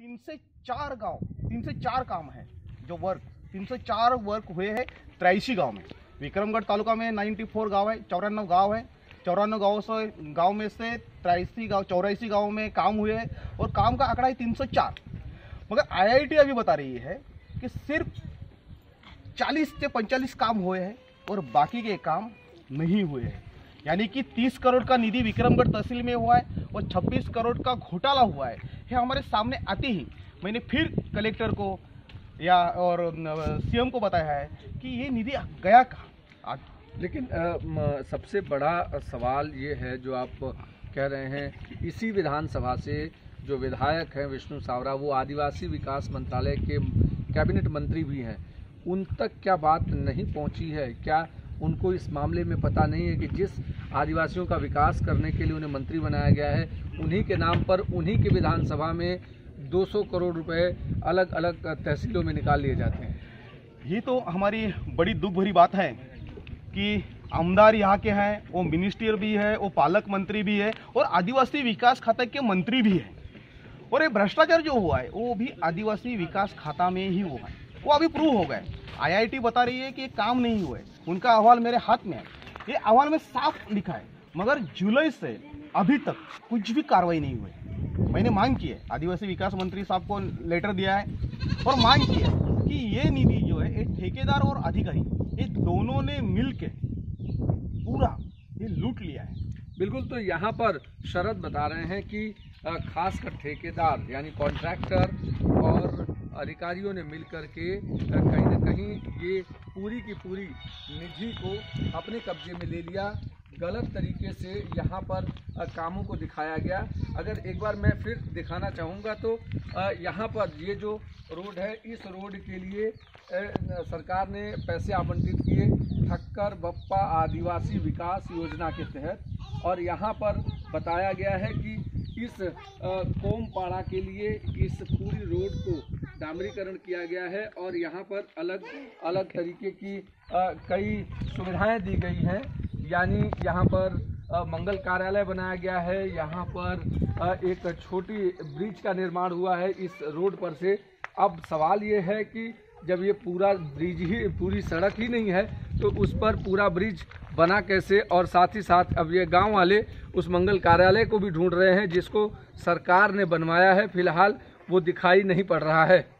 तीन से चार गाँव, तीन से चार काम है जो वर्क तीन से चार वर्क हुए हैं तिरासी गाँव में। विक्रमगढ़ तालुका में 94 गाँव है, चौरानवे गाँव है। चौरानवे गाँव से, गाँव में से तिरासी गाँव चौरासी गाँव में काम हुए हैं और काम का आंकड़ा है तीन सौ चार। मगर आईआईटी अभी बता रही है कि सिर्फ़ 40 से पैंतालीस काम हुए हैं और बाकी के काम नहीं हुए हैं। यानी कि 30 करोड़ का निधि विक्रमगढ़ तहसील में हुआ है और 26 करोड़ का घोटाला हुआ है। ये हमारे सामने आते ही। मैंने फिर कलेक्टर को या और सीएम को बताया है कि ये निधि गया कहाँ? लेकिन म, सबसे बड़ा सवाल ये है जो आप कह रहे हैं इसी विधानसभा से जो विधायक हैं विष्णु सावरा वो आदिवासी विकास मंत्रालय के कैबिनेट मंत्री भी हैं। उन तक क्या बात नहीं पहुँची है? क्या उनको इस मामले में पता नहीं है कि जिस आदिवासियों का विकास करने के लिए उन्हें मंत्री बनाया गया है, उन्हीं के नाम पर उन्हीं के विधानसभा में 200 करोड़ रुपए अलग अलग तहसीलों में निकाल लिए जाते हैं। ये तो हमारी बड़ी दुख भरी बात है कि आमदार यहाँ के हैं, वो मिनिस्टर भी है, वो पालक मंत्री भी है और आदिवासी विकास खाता के मंत्री भी है। और ये भ्रष्टाचार जो हुआ है, वो भी आदिवासी विकास खाता में ही हुआ है। वो अभी प्रूव हो गए। आईआईटी बता रही है कि ये काम नहीं हुए उनका अहवाल मेरे हाथ में है। ये अहवाल में साफ़ लिखा है, मगर जुलाई से अभी तक कुछ भी कार्रवाई नहीं हुई मैंने मांग की है, आदिवासी विकास मंत्री साहब को लेटर दिया है, और मांग की है कि ये निधि जो है, ये ठेकेदार और अधिकारी, ये दोनों ने मिल पूरा ये लूट लिया है। बिल्कुल तो यहाँ पर शरद बता रहे हैं कि खासकर ठेकेदार, यानी कॉन्ट्रैक्टर और अधिकारियों ने मिलकर के कहीं ना कहीं ये पूरी की पूरी निधि को अपने कब्जे में ले लिया। गलत तरीके से यहाँ पर कामों को दिखाया गया। अगर एक बार मैं फिर दिखाना चाहूँगा तो यहाँ पर ये जो रोड है, इस रोड के लिए सरकार ने पैसे आवंटित किए। ठक्कर, बप्पा, आदिवासी विकास योजना के तहत। और यहाँ पर बताया गया है कि इस कोमपाड़ा के लिए इस पूरी रोड को डामरीकरण किया गया है और यहाँ पर अलग अलग तरीके की अ, कई सुविधाएँ दी गई हैं। यानी यहाँ पर अ, मंगल कार्यालय बनाया गया है। यहाँ पर अ, एक छोटी ब्रिज का निर्माण हुआ है इस रोड पर से। अब सवाल ये है कि जब ये पूरा ब्रिज ही पूरी सड़क ही नहीं है तो उस पर पूरा ब्रिज बना कैसे और साथ ही साथ अब ये गाँव वाले उस मंगल कार्यालय को भी ढूंढ रहे हैं, जिसको सरकार ने बनवाया है, फ़िलहाल वो दिखाई नहीं पड़ रहा है।